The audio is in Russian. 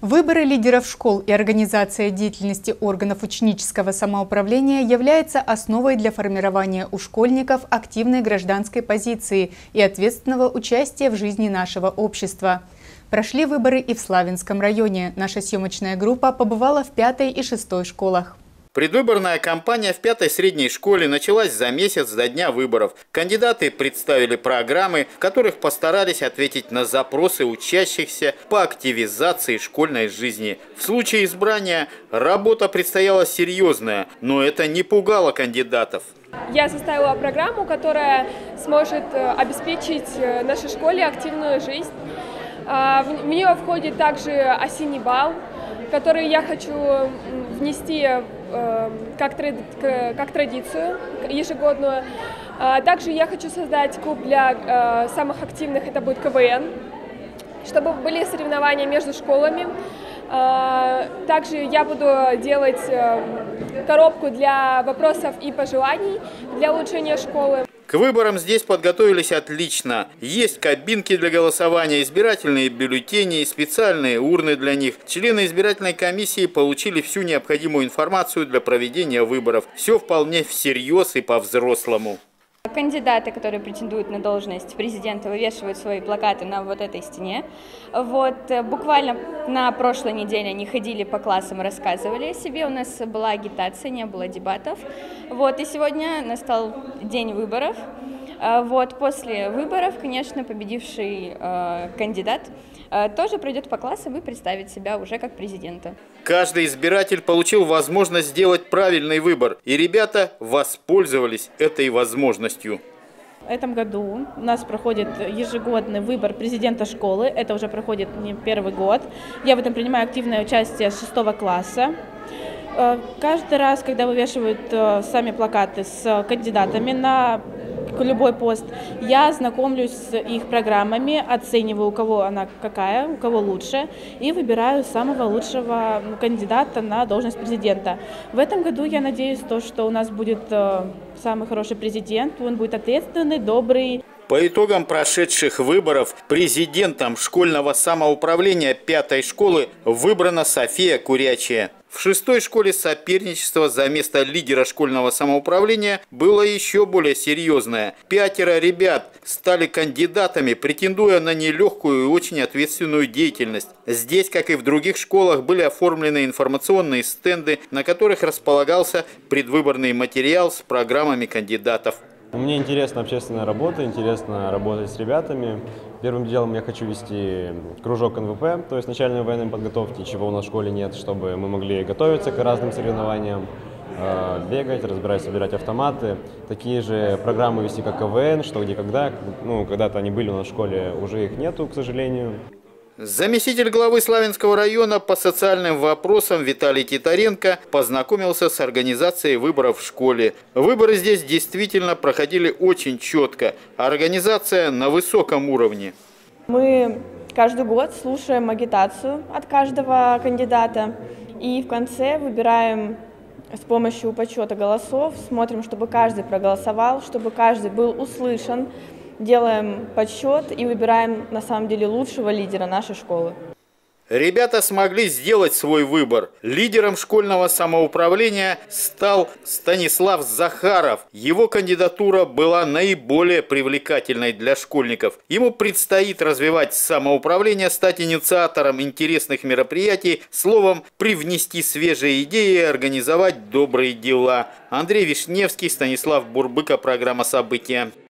Выборы лидеров школ и организация деятельности органов ученического самоуправления является основой для формирования у школьников активной гражданской позиции и ответственного участия в жизни нашего общества. Прошли выборы и в Славянском районе. Наша съемочная группа побывала в пятой и шестой школах. Предвыборная кампания в пятой средней школе началась за месяц до дня выборов. Кандидаты представили программы, в которых постарались ответить на запросы учащихся по активизации школьной жизни. В случае избрания работа предстояла серьезная, но это не пугало кандидатов. Я составила программу, которая сможет э, обеспечить э, нашей школе активную жизнь. А, в нее входит также осенний бал, который я хочу внести э, как, как традицию ежегодную. А также я хочу создать клуб для э, самых активных, это будет КВН, чтобы были соревнования между школами. А, также я буду делать э, коробку для вопросов и пожеланий для улучшения школы. К выборам здесь подготовились отлично. Есть кабинки для голосования, избирательные бюллетени, специальные урны для них. Члены избирательной комиссии получили всю необходимую информацию для проведения выборов. Все вполне всерьез и по-взрослому. Кандидаты, которые претендуют на должность президента, вывешивают свои плакаты на вот этой стене. Вот, э, буквально на прошлой неделе они ходили по классам, рассказывали о себе. У нас была агитация, не было дебатов. Вот, и сегодня настал день выборов. А, вот, после выборов, конечно, победивший э, кандидат э, тоже пройдет по классам и представит себя уже как президента. Каждый избиратель получил возможность сделать правильный выбор, и ребята воспользовались этой возможностью. В этом году у нас проходит ежегодный выбор президента школы. Это уже проходит не первый год. Я в этом принимаю активное участие с шестого класса. Э, каждый раз, когда вывешивают сами плакаты с кандидатами на любой пост, я знакомлюсь с их программами, оцениваю, у кого она какая, у кого лучше, и выбираю самого лучшего кандидата на должность президента. В этом году я надеюсь, то, что у нас будет э, самый хороший президент, он будет ответственный, добрый. По итогам прошедших выборов президентом школьного самоуправления пятой школы выбрана София Курячая. В шестой школе соперничество за место лидера школьного самоуправления было еще более серьезное. Пятеро ребят стали кандидатами, претендуя на нелегкую и очень ответственную деятельность. Здесь, как и в других школах, были оформлены информационные стенды, на которых располагался предвыборный материал с программами кандидатов. Мне интересна общественная работа, интересно работать с ребятами. Первым делом я хочу вести кружок НВП, то есть начальной военной подготовки, чего у нас в школе нет, чтобы мы могли готовиться к разным соревнованиям, э, бегать, разбирать, собирать автоматы. Такие же программы вести, как КВН, что где когда. Ну, когда-то они были у нас в школе, уже их нету, к сожалению. Заместитель главы Славянского района по социальным вопросам Виталий Титаренко познакомился с организацией выборов в школе. Выборы здесь действительно проходили очень четко. Организация на высоком уровне. Мы каждый год слушаем агитацию от каждого кандидата и в конце выбираем с помощью подсчета голосов, смотрим, чтобы каждый проголосовал, чтобы каждый был услышан, делаем подсчет и выбираем на самом деле лучшего лидера нашей школы. Ребята смогли сделать свой выбор. Лидером школьного самоуправления стал Станислав Захаров. Его кандидатура была наиболее привлекательной для школьников. Ему предстоит развивать самоуправление, стать инициатором интересных мероприятий, словом, привнести свежие идеи и организовать добрые дела. Андрей Вишневский, Станислав Бурбыка, программа «События».